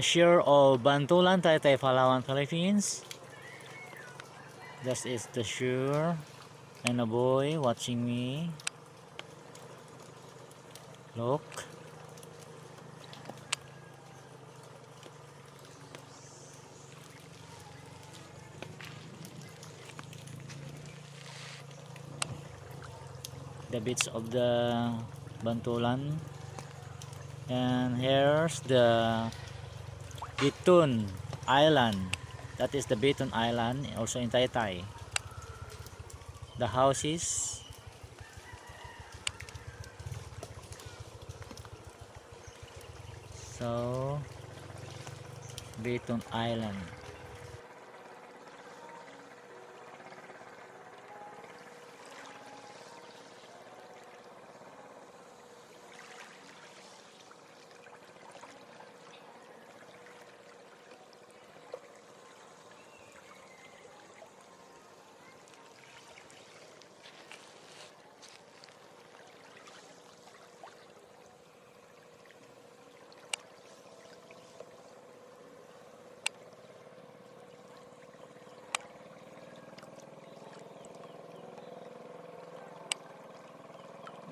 shore of Bantulan, Taytay, Palawan, Philippines. This is the shore and a boy watching me. Look. The beach of the Bantulan. And here's the Bitun Island. That is the Bitun Island, also in Taytay. The houses. So, Bitun Island.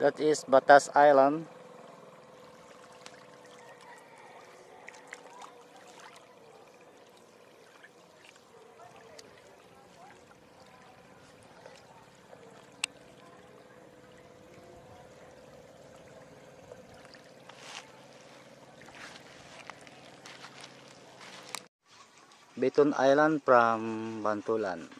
That is Batas Island. Bitun Island from Bantulan.